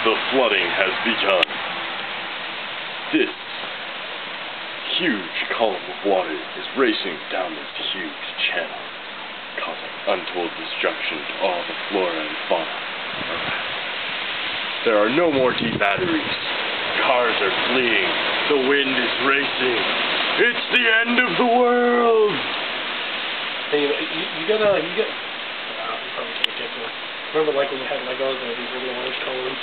The flooding has begun. This huge column of water is racing down this huge channel, causing untold destruction to all the flora and fauna. There are no more deep batteries. Cars are fleeing. The wind is racing. It's the end of the world. Hey, you, gotta, you got. Wow, you probably can't. Remember, like when you had Legos and these little orange columns.